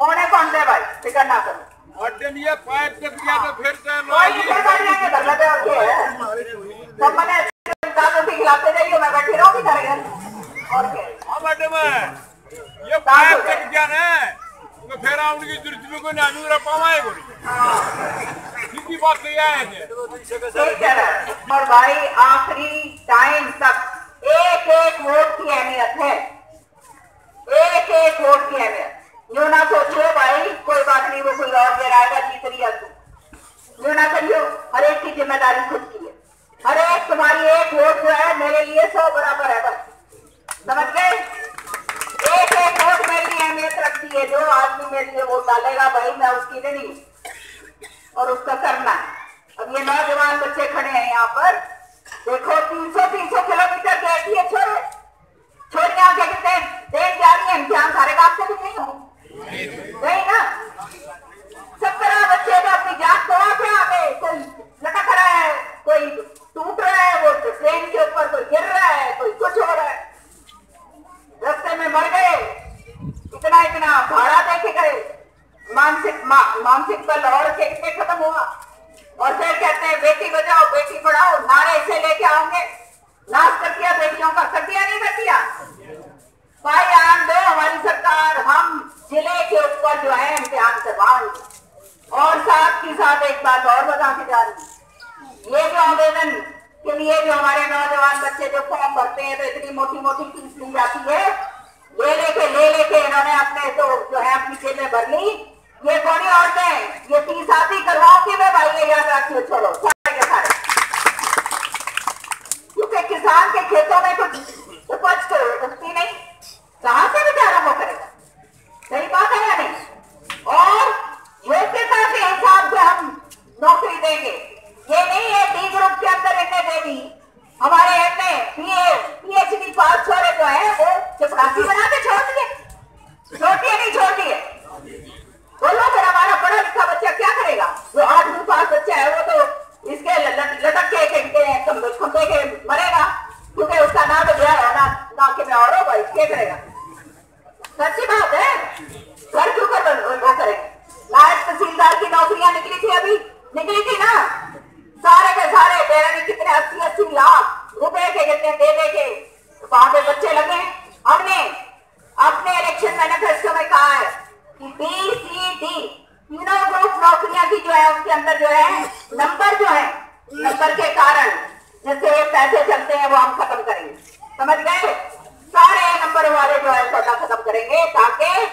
होने कौन दे भाई फ़िक्र ना करो अड्डे पाइप के दिया तो फिर से कोई फ़िक्र करने के कर लगे और सब मैंने दादों के खिलाते जाइए मैं बैठी रहूँगी घर घर और क्या है? हाँ मैडम ये पाइप के दिया ना उनकी दृष्टि को ना दूर सीधी बात रहा है। और भाई, आखिरी टाइम तक एक एक वोट की अहमियत है। एक एक वोट की अहमियत। यूँ ना सोचो भाई, कोई बात नहीं, वो कोई और है, जीत रही तू। यूँ ना करियो, हर एक की ज़िम्मेदारी खुद की है। हर एक तुम्हारी एक वोट जो है, मेरे लिए सौ बराबर है बस। समझ गए? वोट अहमियत रखती है, जो आदमी मेरे लिए वो डालेगा, भाई मैं उसकी नहीं और उसका करना है। अब ये नौजवान बच्चे खड़े हैं यहाँ पर। देखो 300 300 किलोमीटर गए थी ये छोरे छोरियाँ क्या कहते हैं देख जा रही है इम्तिहान सारे काम से भी नहीं हो नहीं ना सत्रह बच्चे तो अपनी जान गवा के आ गए कोई लटक रहा है कोई टूट रहा है वो तो ट्रेन के ऊपर कोई गिर रहा है कोई कुछ हो रहा है रास्ते में मर गए इतना इतना भाड़ा दे के गए मानसिक मा, मानसिक बल और के, के खत्म हुआ। और फिर कहते हैं बेटी बचाओ बेटी पढ़ाओ। नारे से लेके आओगे नाश कर दिया बेटियों का कर दिया नहीं कर दिया। भाई आन दो हमारी सरकार हम ज़िले के ऊपर जो है इम्तिहान करवाएँगे और साथ ही साथ एक बात और बता के जा रही ये जो आवेदन के लिए जो हमारे नौजवान बच्चे जो फॉर्म भरते हैं तो इतनी मोटी मोटी फ़ीस ली जाती है। ले लेके ले लेके इन्होंने अपने तो जो है अपनी जेबें भर ली। ये थोड़ी औरतें? ये फ़ीस आती करवाऊँगी मैं भाई ने याद रखियो छोड़ो, सारे के सारे। क्योंकि किसान के खेतों में कुछ उपज तो नहीं, कहाँ से बेचारा वो करेगा सही बात है या नहीं और योग्यता के हिसाब से हम नौकरी देंगे ये नहीं है डी ग्रुप के अंदर इन्हें दे दी हमारे इतने पीए पीएचडी पास छोरे जो है वो चपरासी बना के छोड़ दिए छोड़ दिए नहीं छोड़ दिए बोलो फिर हमारा पढ़ा लिखा बच्चा क्या करेगा जो आठवीं पास बच्चा है वो तो इसके ल- ल- लटक के के- के खंबे खंबे के मरेगा क्योंकि उसका नाम तो गया है ना ना के में और हो भाई क्या करेगा सच्ची बात है घर क्यों कर वो करेंगे नायब तहसीलदार की नौकरियाँ निकली थी अभी निकली थी ना सारे के सारे तेरह ने कितने अस्सी अस्सी लाख रुपए के कितने दे दे के वहाँ पे बच्चे लगे हमने अपने इलेक्शन मैनिफेस्टो में कहा है कि बी सी डी तीनों ग्रुप नौकरियाँ की जो है, उसके अंदर जो है नंबर जो है नंबर के कारण जैसे पैसे चलते हैं, वो हम खत्म करेंगे। समझ गए? सारे नंबर वाले जो है, सौदा खत्म करेंगे ताकि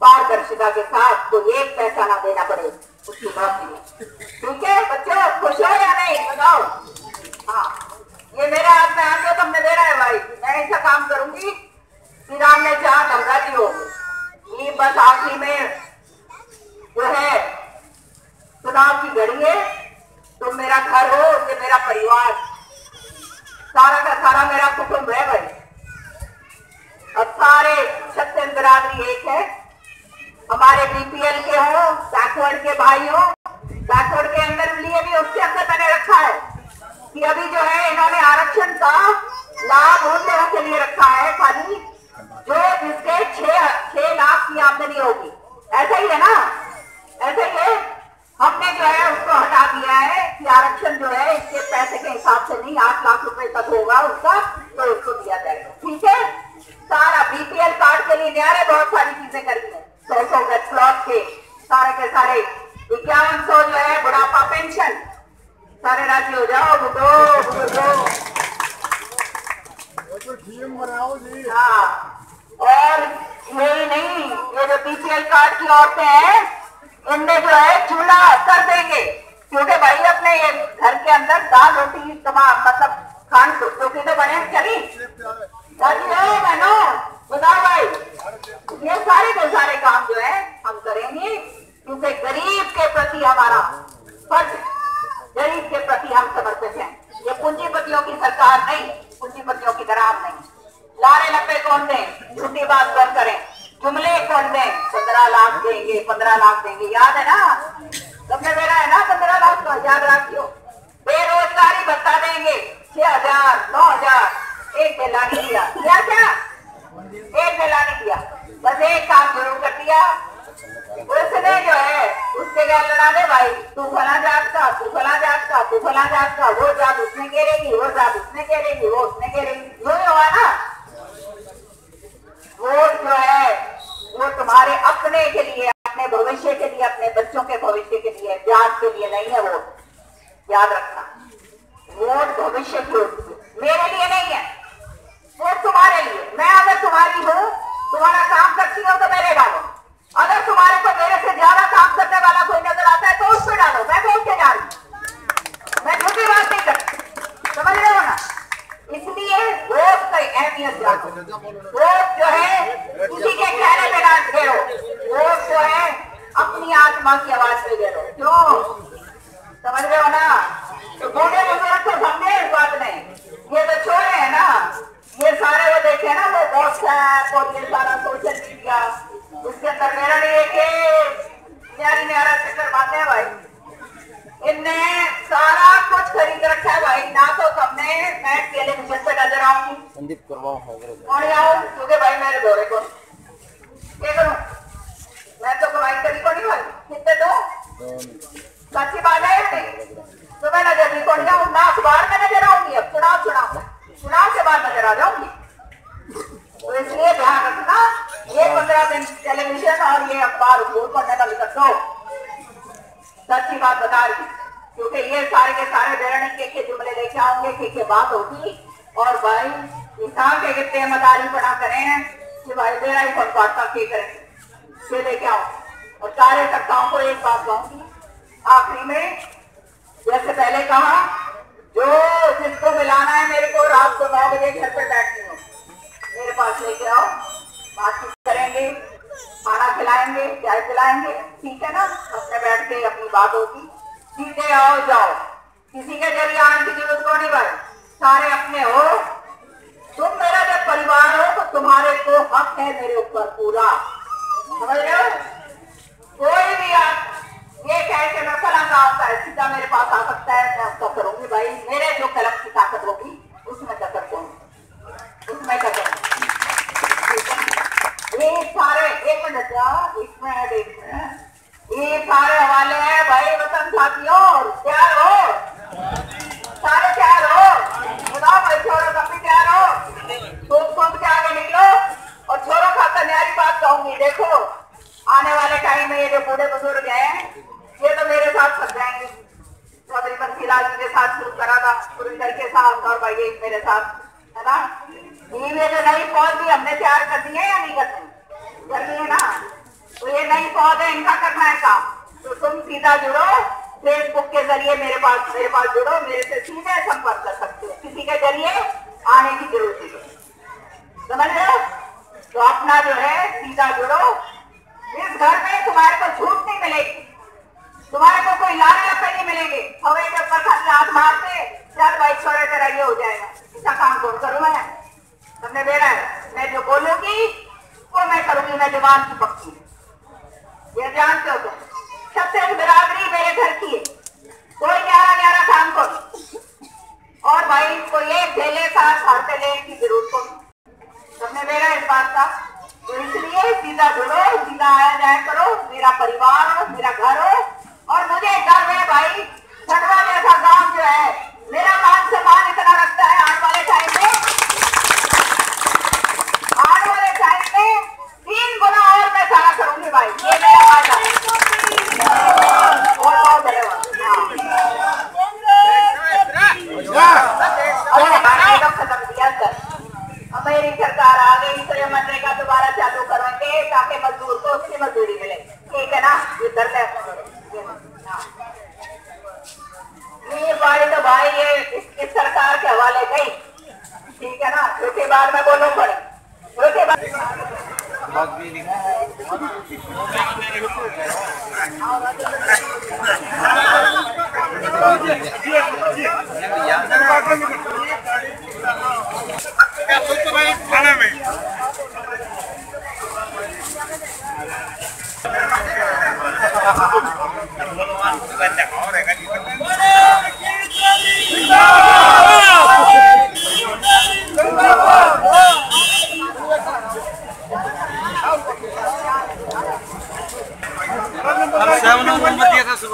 पारदर्शिता के साथ कोई एक पैसा ना देना पड़े, उसकी बात में ठीक है बच्चों खुश हो या नहीं बताओ हाँ ये मेरे हाथ में आके तुमने दे रहा है भाई मैं ऐसा काम करूँगी कि राम ने चाह गंगा जी हो ये बस आखिरी में जो है चुनाव की घड़ी है तुम मेरा घर हो ये मेरा परिवार सारा का सारा मेरा कुटुंब है भाई और सारे छत्तीस बिरादरी एक है हमारे बीपीएल के हो भाई हो के अंदर लिए भी उसके अंदर मैंने रखा है कि अभी जो है इन्होंने आरक्षण का लाभ उन लोगों के लिए रखा है, खाली जो जिसके छह छह लाख की आमदनी होगी। ऐसा ही है ना? ऐसे ही हमने जो है उसको हटा दिया है कि आरक्षण जो है इसके पैसे के हिसाब से नहीं, आठ लाख रुपए तक होगा उसका तो उसको दिया जाएगा। ठीक है? सारा बीपीएल कार्ड के लिए न्याय बहुत सारी चीज़ें करी है। सौ सौ के, सारे के सारे इक्यावन सौ जो है बुढ़ापा पेंशन सारे राज़ी हो जाओ बुढ़ो बुढ़ो हाँ और यही नहीं ये जो बीपीएल कार्ड की औरतें हैं इनमें जो है चूल्हा कर देंगे क्योंकि भाई अपने ये घर के अंदर दाल रोटी तमाम मतलब खान रोटी तो बने चली बहनों बताओ भाई ये सारे के सारे काम जो है हम करेंगे क्योंकि गरीब के प्रति हमारा फ़र्ज़ गरीब के प्रति हम समर्पित हैं ये पूंजीपति पूंजीपतियों की सरकार नहीं पूंजीपतियों की तरह हम नहीं लारे लपे कौन दें झूठी बात कौन करें जुमले कौन दें पंद्रह लाख देंगे पंद्रह लाख देंगे, याद है ना? सबने मेरा है ना पंद्रह लाख का? याद रखियो। बेरोजगारी बता देंगे। छह हज़ार, नौ हज़ार, एक मेला नहीं दिया। क्या क्या? एक मेला नहीं दिया। बस एक काम ज़रूर कर दिया। उसने जो है, उससे क्या लड़ा दे भाई। तू फला जात का, तू फला जात का, तू फला जात का। वो जात उसने घेरेगी, वो जात उसने घेरेगी, वो उसने घेरेगी। यो ही हुआ ना वोट जो है लिए के लिए नहीं है वोट याद रखना। वोट भविष्य की मेरे लिए नहीं है। वोट तुम्हारे लिए। मैं अगर तुम्हारी हूँ, तुम्हारा काम करती हूँ तो मेरे डालो। अगर तुम्हारे को मेरे से ज़्यादा काम करने वाला कोई नज़र आता है तो उस पर डालो। मैं वोट के डाल मैं झूठी बात नहीं करती समझ रहे हो ना? इसलिए वोट की अहमियत जानो वोट जो है किसी के कहने पे ना घेरो वोट जो है, अपनी आत्मा की आवाज़ पे घेरो क्यों समझ रहे हो ना? तो बूढ़े बुज़ुर्ग को समझे इस बात में ये तो छोड़े हैं ना। ये सारे वो देखे ना वो व्हाट्सएप और ये सारा सोशल मीडिया उसके अंदर मेरा नहीं एक न्यारी न्यारा चक्कर मारते हैं भाई। इनने सारा कुछ खरीद रखा है भाई। ना तो तुमने मैं टेलीविज़न पे नज़र आऊँगी। संदीप करवाओ है और आऊँ क्योंकि भाई मेरे दौरे को। क्या करूँ मैं तो कमाई करी को नहीं भाई। कितने दो सच्ची बात है या नहीं तो मैं नज़र नहीं को नहीं आऊँ ना अखबार में नज़र आऊँगी, अब चुनाव चुनाव। चुनाव के बाद नज़र आ जाऊँगी। तो इसलिए ध्यान रखना, ये पंद्रह दिन टेलीविज़न और ये अखबार उपयोग करने का विकट दो। सच्ची बात बता रही क्योंकि ये सारे के सारे बेरणी के के जुमले लेके आऊँगे के के बात होगी। और भाई किसान के कितने मदारी बना करें कि भाई, मेरा ही पाटा के करें, ये लेके आओ और सत्ताओं को एक बात कहूँगी। आखिरी में जैसे पहले कहा, जो जिसको मिलाना है मेरे को रात को नौ बजे घर पे बैठती हूँ मेरे पास लेके आओ, बातचीत करेंगे, खाना खिलाएँगे, चाय पिलाएँगे, ठीक है ना? अपने बैठ के अपनी बात होगी सीधे आओ, जाओ। किसी के ज़रिए आने की ज़रूरत को नहीं भाई? सारे अपने हो। तुम मेरा जब परिवार हो तो तुम्हारे को हक है मेरे ऊपर पूरा। समझ रहे हो? कोई भी आप ये कह के मैं फला आता है सीधा मेरे पास आ सकता है, मैं उसका करूँगी भाई। मेरे जो कलम की ताकत होगी, उसमें टक्कर दूँगी उसमें टक्कर ये सारे, एक मिनट एक ये सारे हवाले हैं भाई वतन साथियों प्यार हो सारे तैयार हो बताओ भाई छोरो कब भी तैयार हो खूब खूब के आगे निकलो और छोरों खाकर न्यारी बात कहूँगी देखो आने वाले टाइम में ये जो बूढ़े बुज़ुर्ग हैं, ये तो मेरे साथ फंस जाएँगे। चौधरी बंसीलाल जी के साथ शुरू करा था सुरेंद्र के साथ और भाई एक मेरे साथ, है ना? ये जो नई फौज भी हमने तैयार कर दी है या नहीं करते कर है ना? तो ये नई फौज है, इनका करना है काम। तो तुम सीधा जुड़ो फेसबुक के ज़रिए मेरे पास मेरे पास जुड़ो, मेरे से सीधे संपर्क कर सकते हो। किसी के ज़रिए आने की ज़रूरत नहीं समझ रहे हो? तो अपना जो है, सीधा जुड़ो इस घर में तुम्हारे को झूठ नहीं मिलेगी। तुम्हारे को कोई लारे लपे नहीं मिलेंगे। हवे के ऊपर खाली हाथ मारते चल भाई छोड़े तेरा ये हो जाएगा। इसका काम कौन करूँ मैं? तुमने मेरा मैं जो बोलूँगी, वो मैं करूँगी, मैं जवान की पक्की। ये जानते हो तुम? सबसे बिरादरी मेरे घर की है। कोई न्यारा न्यारा काम करो। और भाई को ये ढेले साथ हाथ लेने की ज़रूरत को तुमने मेरा इस बात का? तो इसलिए सीधा जुड़ो सीधा आया जाया करो, मेरा परिवार हो मेरा घर हो। और मुझे गर्व है भाई छठवा जैसा गाँव जो है मेरा मान सम्मान इतना रखता है आने वाले टाइम में आने वाले टाइम में तीन गुना और मैं सारा करूँगी भाई ये मेरा वादा है बहुत बहुत धन्यवाद हाँ। और हमारा एकदम खत्म किया सर अब मेरी सरकार आ गई तो ये मनरेगा दोबारा चालू करवाएँगे ताकि मजदूर को मजदूरी मिले ठीक है ना ये कर ले बारी तो भाई ये इस, इस सरकार के हवाले गई ठीक है ना उसके बाद में बोलूँ पड़े उसके बाद भैया